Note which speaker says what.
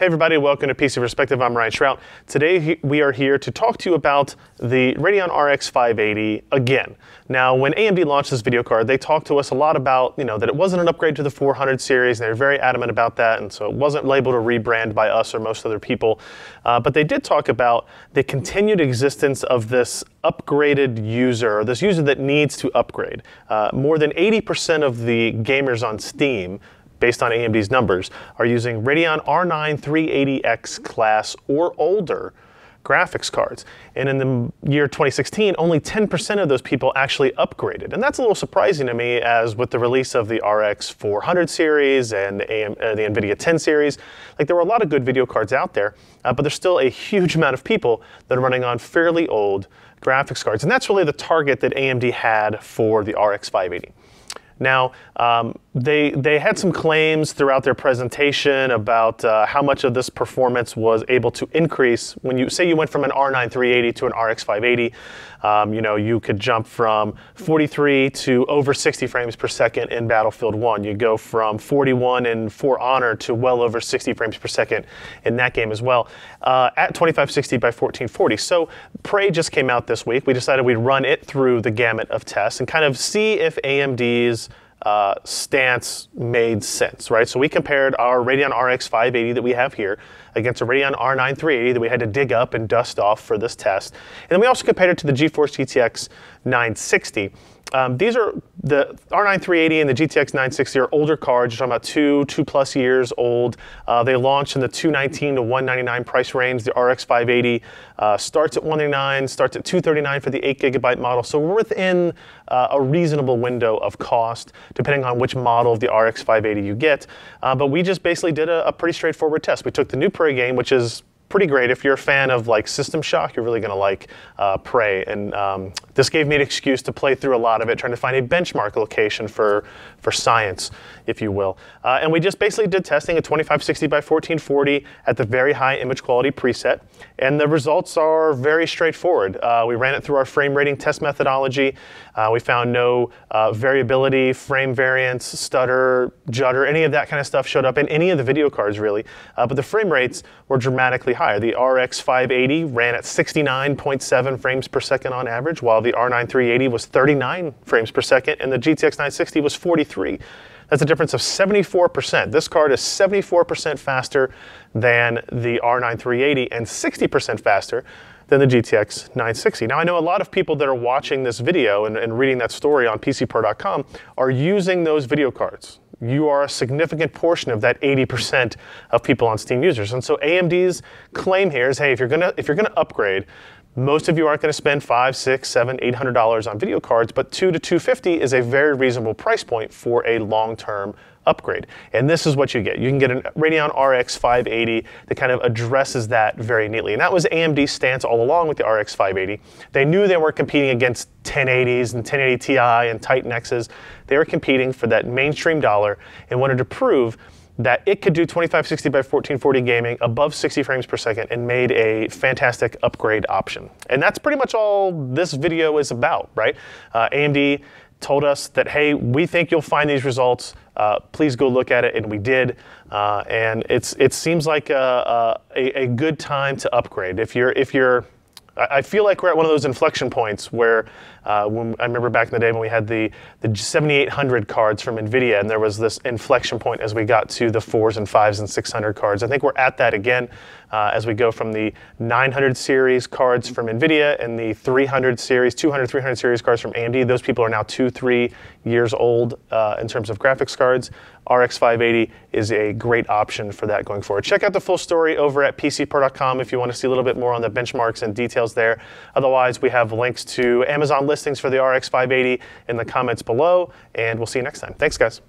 Speaker 1: Hey everybody, welcome to PC Perspective. I'm Ryan Shrout. Today we are here to talk to you about the Radeon RX 580 again. Now, when AMD launched this video card, they talked to us a lot about, you know, that it wasn't an upgrade to the 400 series, and they were very adamant about that, and so it wasn't labeled a rebrand by us or most other people. Uh, but they did talk about the continued existence of this upgraded user, this user that needs to upgrade. Uh, more than 80% of the gamers on Steam based on AMD's numbers, are using Radeon R9 380X class or older graphics cards. And in the year 2016, only 10% of those people actually upgraded. And that's a little surprising to me as with the release of the RX 400 series and the, AM, uh, the NVIDIA 10 series, like there were a lot of good video cards out there, uh, but there's still a huge amount of people that are running on fairly old graphics cards. And that's really the target that AMD had for the RX 580. Now, um, they, they had some claims throughout their presentation about uh, how much of this performance was able to increase. When you say you went from an R9 380 to an RX 580, um, you know, you could jump from 43 to over 60 frames per second in Battlefield 1. You go from 41 in For Honor to well over 60 frames per second in that game as well uh, at 2560 by 1440. So Prey just came out this week. We decided we'd run it through the gamut of tests and kind of see if AMD's uh, stance made sense, right? So we compared our Radeon RX 580 that we have here against a Radeon R9 380 that we had to dig up and dust off for this test. And then we also compared it to the GeForce GTX 960. Um, these are the R9 380 and the GTX 960 are older cards. You're talking about two, two plus years old. Uh, they launched in the 219 to 199 price range. The RX 580 uh, starts at 199, starts at 239 for the 8 gigabyte model. So we're within uh, a reasonable window of cost, depending on which model of the RX 580 you get. Uh, but we just basically did a, a pretty straightforward test. We took the new Prey game, which is pretty great. If you're a fan of like System Shock, you're really going to like uh, Prey. And um, this gave me an excuse to play through a lot of it, trying to find a benchmark location for, for science, if you will. Uh, and we just basically did testing at 2560 by 1440 at the very high image quality preset. And the results are very straightforward. Uh, we ran it through our frame rating test methodology. Uh, we found no uh, variability, frame variance, stutter, judder, any of that kind of stuff showed up in any of the video cards really. Uh, but the frame rates were dramatically The RX 580 ran at 69.7 frames per second on average, while the R9 380 was 39 frames per second, and the GTX 960 was 43. That's a difference of 74%. This card is 74% faster than the R9 380 and 60% faster than the GTX 960. Now, I know a lot of people that are watching this video and, and reading that story on PCPer.com are using those video cards you are a significant portion of that 80% of people on Steam users. And so AMD's claim here is, hey, if you're gonna if you're gonna upgrade, most of you aren't going to spend five, six, seven, eight hundred dollars on video cards, but two to two fifty is a very reasonable price point for a long-term upgrade. And this is what you get. You can get a Radeon RX 580 that kind of addresses that very neatly. And that was AMD's stance all along with the RX 580. They knew they were competing against 1080s and 1080 Ti and Titan X's. They were competing for that mainstream dollar and wanted to prove that it could do 2560 by 1440 gaming above 60 frames per second and made a fantastic upgrade option. And that's pretty much all this video is about, right? Uh, AMD told us that, hey, we think you'll find these results. Uh, please go look at it, and we did. Uh, and it's it seems like a, a, a, good time to upgrade. If you're if you're I feel like we're at one of those inflection points where uh, when, I remember back in the day when we had the, the 7800 cards from NVIDIA, and there was this inflection point as we got to the fours and fives and 600 cards. I think we're at that again uh, as we go from the 900 series cards from NVIDIA and the 300 series, 200, 300 series cards from AMD. Those people are now two, three years old uh, in terms of graphics cards. RX 580 is a great option for that going forward. Check out the full story over at PCPer.com if you want to see a little bit more on the benchmarks and details there. Otherwise, we have links to Amazon listings for the RX 580 in the comments below, and we'll see you next time. Thanks, guys.